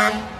Bye.